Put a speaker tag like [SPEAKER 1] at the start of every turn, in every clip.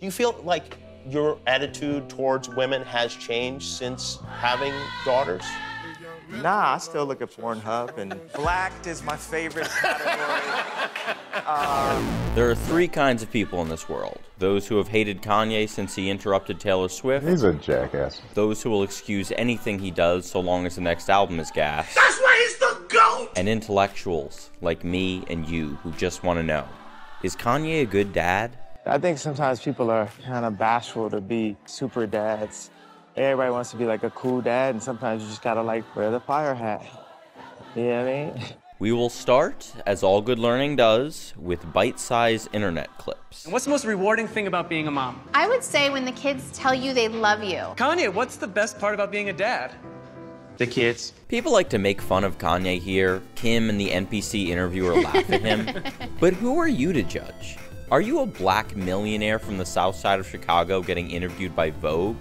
[SPEAKER 1] Do you feel like your attitude towards women has changed since having daughters?
[SPEAKER 2] Nah, I still look at Pornhub, and blacked is my favorite category. um,
[SPEAKER 3] there are three kinds of people in this world those who have hated Kanye since he interrupted Taylor Swift.
[SPEAKER 4] He's a jackass.
[SPEAKER 3] Those who will excuse anything he does so long as the next album is gas.
[SPEAKER 5] That's why he's the GOAT!
[SPEAKER 3] And intellectuals like me and you who just want to know is Kanye a good dad?
[SPEAKER 2] I think sometimes people are kind of bashful to be super dads. Everybody wants to be like a cool dad, and sometimes you just gotta like wear the fire hat. You know what I mean?
[SPEAKER 3] We will start, as all good learning does, with bite sized internet clips.
[SPEAKER 6] And what's the most rewarding thing about being a mom?
[SPEAKER 7] I would say when the kids tell you they love you.
[SPEAKER 6] Kanye, what's the best part about being a dad?
[SPEAKER 2] The kids.
[SPEAKER 3] People like to make fun of Kanye here. Kim and the NPC interviewer laugh at him. but who are you to judge? Are you a black millionaire from the south side of Chicago getting interviewed by Vogue?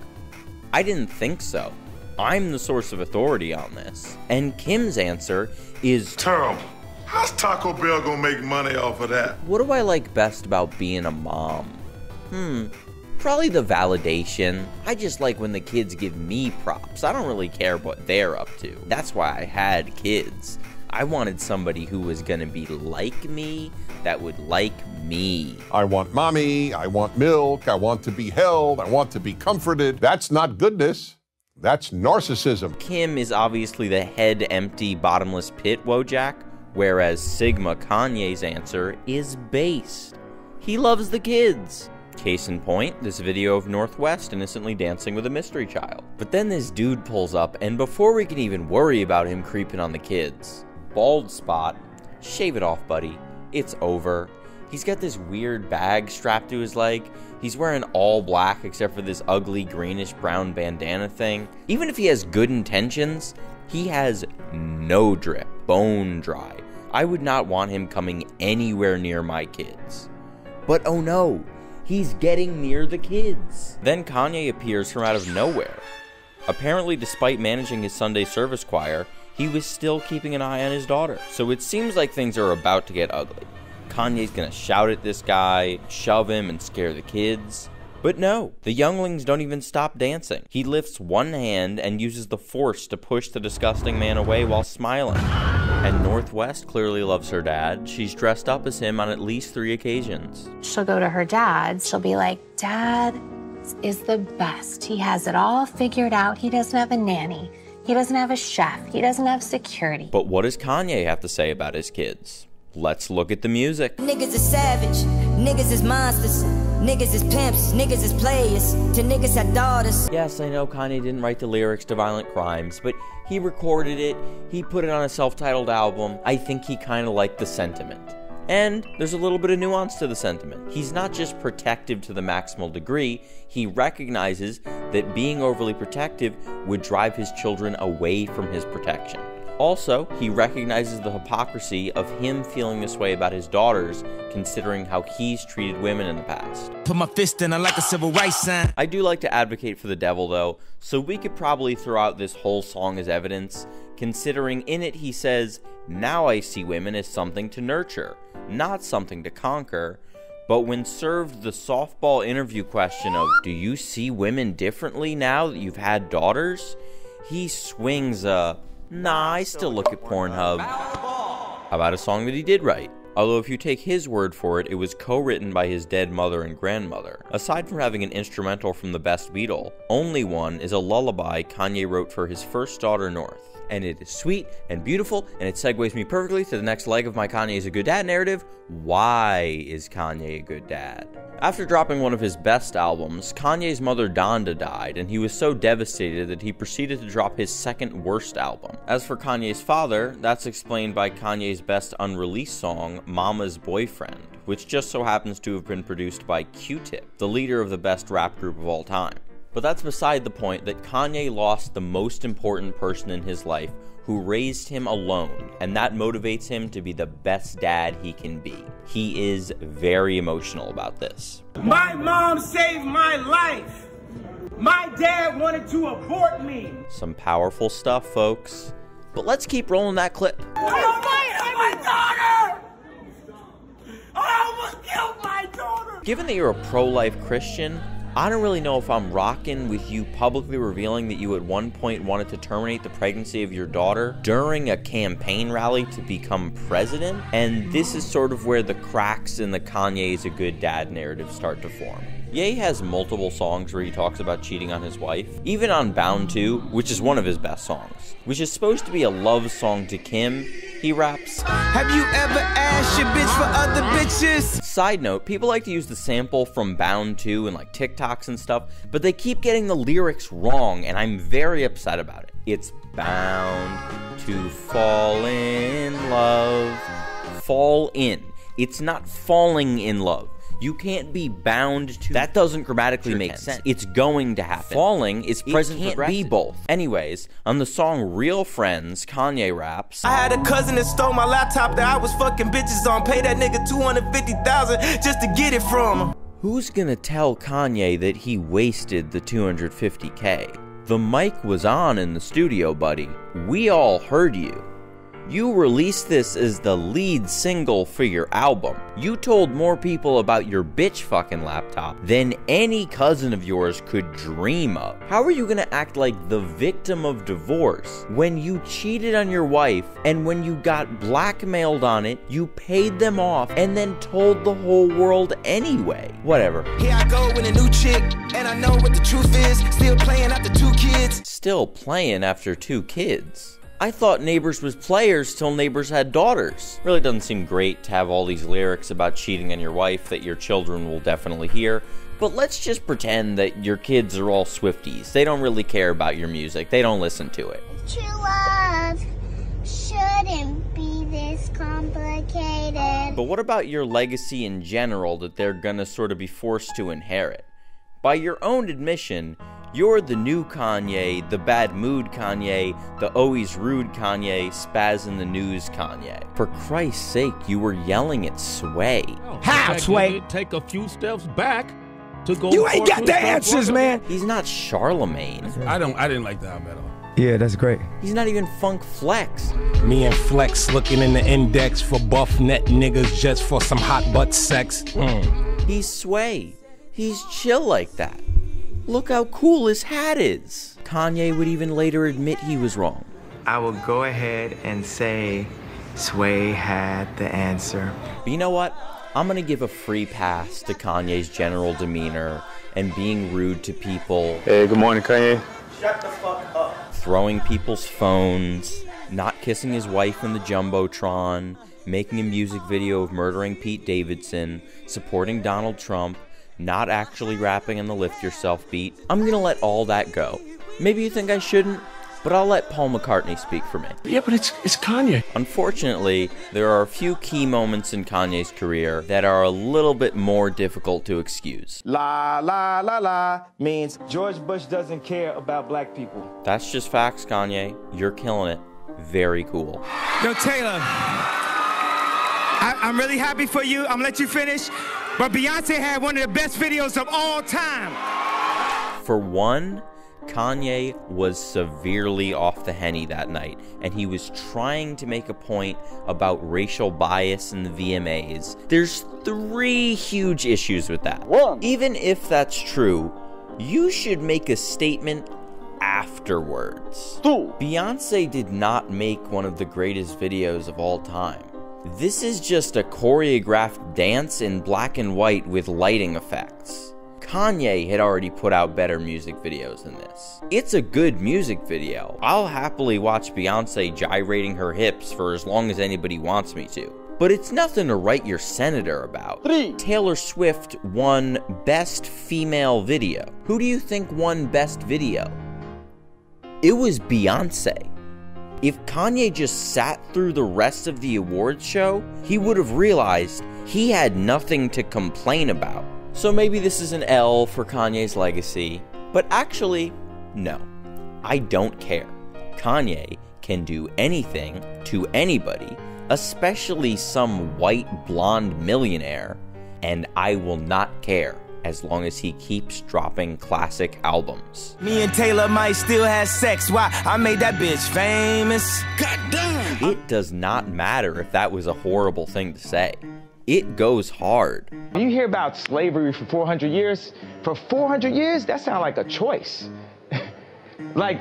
[SPEAKER 3] I didn't think so. I'm the source of authority on this. And Kim's answer is
[SPEAKER 8] terrible. How's Taco Bell gonna make money off of that?
[SPEAKER 3] What do I like best about being a mom? Hmm, probably the validation. I just like when the kids give me props. I don't really care what they're up to. That's why I had kids. I wanted somebody who was gonna be like me, that would like me.
[SPEAKER 4] I want mommy, I want milk, I want to be held, I want to be comforted. That's not goodness. That's narcissism.
[SPEAKER 3] Kim is obviously the head empty, bottomless pit Wojak, whereas Sigma Kanye's answer is based. He loves the kids. Case in point, this video of North West innocently dancing with a mystery child. But then this dude pulls up, and before we can even worry about him creeping on the kids, bald spot, shave it off, buddy. It's over. He's got this weird bag strapped to his leg. He's wearing all black except for this ugly greenish brown bandana thing. Even if he has good intentions, he has no drip, bone dry. I would not want him coming anywhere near my kids. But oh no, he's getting near the kids. Then Kanye appears from out of nowhere. Apparently, despite managing his Sunday service choir, he was still keeping an eye on his daughter. So it seems like things are about to get ugly. Kanye's gonna shout at this guy, shove him, and scare the kids. But no, the younglings don't even stop dancing. He lifts one hand and uses the force to push the disgusting man away while smiling. And North West clearly loves her dad. She's dressed up as him on at least three occasions.
[SPEAKER 7] She'll go to her dad. She'll be like, Dad is the best. He has it all figured out. He doesn't have a nanny. He doesn't have a chef. He doesn't have security.
[SPEAKER 3] But what does Kanye have to say about his kids? Let's look at the music.
[SPEAKER 9] Niggas is savage. Niggas is monsters. Niggas is pimps. Niggas is players. To niggas had daughters.
[SPEAKER 3] Yes, I know Kanye didn't write the lyrics to Violent Crimes, but he recorded it. He put it on a self titled album. I think he kind of liked the sentiment. And there's a little bit of nuance to the sentiment. He's not just protective to the maximal degree, he recognizes that being overly protective would drive his children away from his protection. Also, he recognizes the hypocrisy of him feeling this way about his daughters, considering how he's treated women in the past.
[SPEAKER 5] Put my fist in, I like a civil rights sign.
[SPEAKER 3] I do like to advocate for the devil, though, so we could probably throw out this whole song as evidence, considering in it he says, Now I see women as something to nurture, not something to conquer. But when served the softball interview question of, Do you see women differently now that you've had daughters? He swings a, Nah, I still look at Pornhub. About a song that he did write? Although, if you take his word for it, it was co written by his dead mother and grandmother. Aside from having an instrumental from the best Beatle, Only One is a lullaby Kanye wrote for his first daughter, North and it is sweet and beautiful, and it segues me perfectly to the next leg of my Kanye is a good dad narrative. Why is Kanye a good dad? After dropping one of his best albums, Kanye's mother Donda died, and he was so devastated that he proceeded to drop his second worst album. As for Kanye's father, that's explained by Kanye's best unreleased song, Mama's Boyfriend, which just so happens to have been produced by Q Tip, the leader of the best rap group of all time. But that's beside the point that Kanye lost the most important person in his life who raised him alone, and that motivates him to be the best dad he can be. He is very emotional about this.
[SPEAKER 10] My mom saved my life. My dad wanted to abort me.
[SPEAKER 3] Some powerful stuff, folks. But let's keep rolling that clip.
[SPEAKER 10] I my daughter! I almost killed my daughter!
[SPEAKER 3] Given that you're a pro life Christian, I don't really know if I'm rocking with you publicly revealing that you at one point wanted to terminate the pregnancy of your daughter during a campaign rally to become president. And this is sort of where the cracks in the Kanye is a good dad narrative start to form. Ye has multiple songs where he talks about cheating on his wife. Even on Bound 2, which is one of his best songs, which is supposed to be a love song to Kim, he raps,
[SPEAKER 5] Have you ever asked your bitch for other bitches?
[SPEAKER 3] Side note, people like to use the sample from Bound 2 and like TikToks and stuff, but they keep getting the lyrics wrong, and I'm very upset about it. It's bound to fall in love. Fall in. It's not falling in love. You can't be bound to. That doesn't grammatically make sense. It's going to happen. Falling is present It can't be both. Anyways, on the song Real Friends, Kanye raps.
[SPEAKER 5] I had a cousin that stole my laptop that I was fucking bitches on. Pay that nigga 250000 just to get it from him.
[SPEAKER 3] Who's gonna tell Kanye that he wasted the 250k? The mic was on in the studio, buddy. We all heard you. You released this as the lead single for your album. You told more people about your bitch fucking laptop than any cousin of yours could dream of. How are you gonna act like the victim of divorce when you cheated on your wife and when you got blackmailed on it, you paid them off and then told the whole world anyway? Whatever.
[SPEAKER 5] Here I go with a new chick, and I know what the truth is. Still playing after two kids.
[SPEAKER 3] Still playing after two kids. I thought Neighbors was players till Neighbors had daughters. Really doesn't seem great to have all these lyrics about cheating on your wife that your children will definitely hear. But let's just pretend that your kids are all Swifties. They don't really care about your music, they don't listen to it.
[SPEAKER 11] True love shouldn't be this complicated.
[SPEAKER 3] But what about your legacy in general that they're gonna sort of be forced to inherit? By your own admission, you're the new Kanye, the bad mood Kanye, the always rude Kanye, spaz in the news Kanye. For Christ's sake, you were yelling at Sway.
[SPEAKER 12] How, Sway? Take a few steps back to go.
[SPEAKER 5] You ain't got the answers,
[SPEAKER 12] working.
[SPEAKER 5] man.
[SPEAKER 3] He's not Charlemagne.
[SPEAKER 12] I don't. I didn't like the album at all.
[SPEAKER 13] Yeah, that's great.
[SPEAKER 3] He's not even Funk Flex.
[SPEAKER 14] Me and Flex looking in the index for buff net niggas just for some hot butt sex. Hmm.
[SPEAKER 3] He's Sway. He's chill like that. Look how cool his hat is. Kanye would even later admit he was wrong.
[SPEAKER 2] I will go ahead and say Sway had the answer.
[SPEAKER 3] But you know what? I'm gonna give a free pass to Kanye's general demeanor and being rude to people.
[SPEAKER 2] Hey, good morning, Kanye.
[SPEAKER 1] Shut the fuck up.
[SPEAKER 3] Throwing people's phones, not kissing his wife in the Jumbotron, making a music video of murdering Pete Davidson, supporting Donald Trump, not actually rapping in the Lift Yourself beat. I'm gonna let all that go. Maybe you think I shouldn't, but I'll let Paul McCartney speak for me.
[SPEAKER 12] Yeah, but it's it's Kanye.
[SPEAKER 3] Unfortunately, there are a few key moments in Kanye's career that are a little bit more difficult to excuse.
[SPEAKER 2] La la la la means George Bush doesn't care about black people.
[SPEAKER 3] That's just facts, Kanye. You're killing it. Very cool.
[SPEAKER 5] Yo, Taylor. I, I'm really happy for you. I'm gonna let you finish. But Beyonce had one of the best videos of all time.
[SPEAKER 3] For one, Kanye was severely off the henny that night, and he was trying to make a point about racial bias in the VMAs. There's three huge issues with that. One. Even if that's true, you should make a statement afterwards. Two. Beyonce did not make one of the greatest videos of all time. This is just a choreographed dance in black and white with lighting effects. Kanye had already put out better music videos than this. It's a good music video. I'll happily watch Beyonce gyrating her hips for as long as anybody wants me to. But it's nothing to write your senator about. Three. Taylor Swift won Best Female Video. Who do you think won Best Video? It was Beyonce. If Kanye just sat through the rest of the awards show, he would have realized he had nothing to complain about. So maybe this is an L for Kanye's legacy, but actually, no. I don't care. Kanye can do anything to anybody, especially some white blonde millionaire, and I will not care as long as he keeps dropping classic albums.
[SPEAKER 5] Me and Taylor might still have sex. Why? I made that bitch famous. God damn.
[SPEAKER 3] It does not matter if that was a horrible thing to say. it goes hard.
[SPEAKER 2] When you hear about slavery for 400 years, for 400 years, that sounds like a choice. like,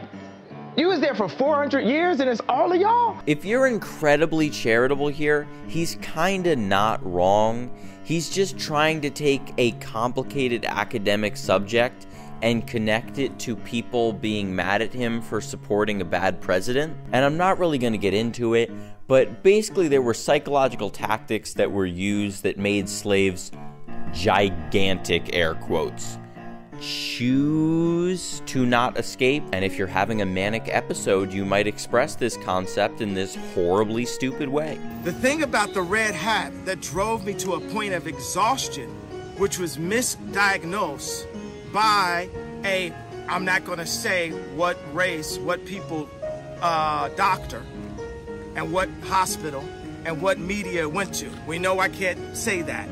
[SPEAKER 2] you was there for 400 years and it's all of y'all?
[SPEAKER 3] If you're incredibly charitable here, he's kinda not wrong. He's just trying to take a complicated academic subject and connect it to people being mad at him for supporting a bad president. And I'm not really going to get into it, but basically, there were psychological tactics that were used that made slaves gigantic air quotes choose to not escape. And if you're having a manic episode, you might express this concept in this horribly stupid way.
[SPEAKER 10] The thing about the red hat that drove me to a point of exhaustion, which was misdiagnosed by a, I'm not going to say what race, what people, uh, doctor, and what hospital, and what media went to. We know I can't say that.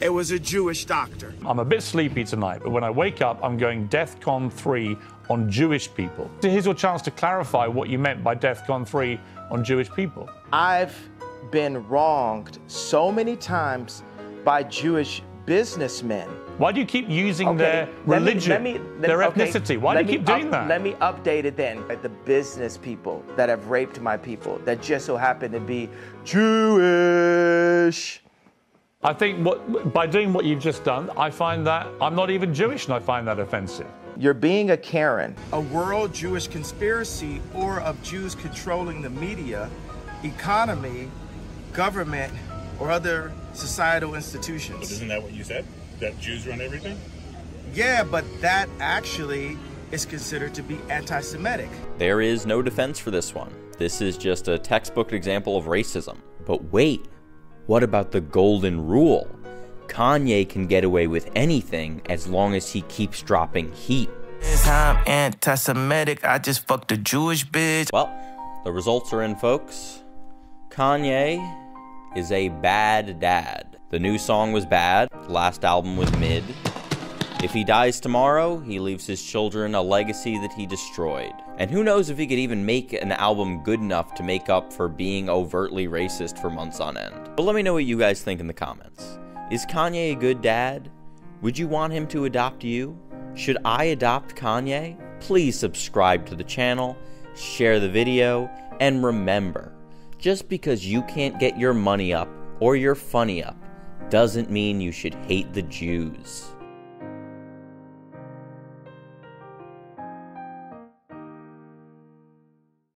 [SPEAKER 10] It was a Jewish doctor.
[SPEAKER 13] I'm a bit sleepy tonight, but when I wake up, I'm going DEFCON 3 on Jewish people. So here's your chance to clarify what you meant by DEFCON 3 on Jewish people.
[SPEAKER 2] I've been wronged so many times by Jewish businessmen.
[SPEAKER 13] Why do you keep using
[SPEAKER 2] Okay,
[SPEAKER 13] their
[SPEAKER 2] let me-
[SPEAKER 13] religion,
[SPEAKER 2] let me- let-
[SPEAKER 13] their
[SPEAKER 2] okay,
[SPEAKER 13] ethnicity? Why do you keep doing
[SPEAKER 2] up-
[SPEAKER 13] that?
[SPEAKER 2] Let me update it then. The business people that have raped my people that just so happen to be Jewish.
[SPEAKER 13] I think what, by doing what you've just done, I find that I'm not even Jewish and I find that offensive.
[SPEAKER 2] You're being a Karen.
[SPEAKER 10] A world Jewish conspiracy or of Jews controlling the media, economy, government, or other societal institutions.
[SPEAKER 15] But isn't that what you said? That Jews run everything?
[SPEAKER 10] Yeah, but that actually is considered to be anti Semitic.
[SPEAKER 3] There is no defense for this one. This is just a textbook example of racism. But wait, what about the golden rule? Kanye can get away with anything as long as he keeps dropping heat.
[SPEAKER 10] I'm anti Semitic. I just fucked a Jewish bitch.
[SPEAKER 3] Well, the results are in, folks. Kanye is a bad dad. The new song was bad, last album was mid. If he dies tomorrow, he leaves his children a legacy that he destroyed. And who knows if he could even make an album good enough to make up for being overtly racist for months on end. But let me know what you guys think in the comments. Is Kanye a good dad? Would you want him to adopt you? Should I adopt Kanye? Please subscribe to the channel, share the video, and remember, just because you can't get your money up or your funny up doesn't mean you should hate the Jews.